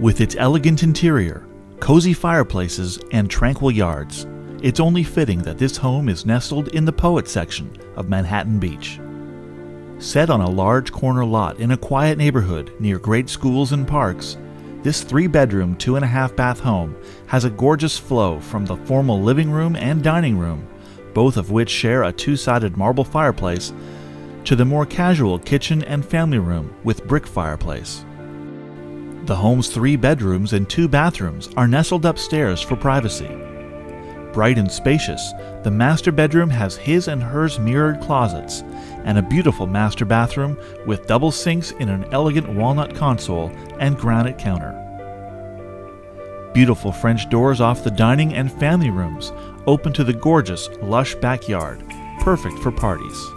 With its elegant interior, cozy fireplaces, and tranquil yards, it's only fitting that this home is nestled in the Poet section of Manhattan Beach. Set on a large corner lot in a quiet neighborhood near great schools and parks, this three bedroom, two and a half bath home has a gorgeous flow from the formal living room and dining room, both of which share a two sided marble fireplace, to the more casual kitchen and family room with brick fireplace. The home's three bedrooms and two bathrooms are nestled upstairs for privacy. Bright and spacious, the master bedroom has his and hers mirrored closets and a beautiful master bathroom with double sinks in an elegant walnut console and granite counter. Beautiful French doors off the dining and family rooms open to the gorgeous, lush backyard, perfect for parties.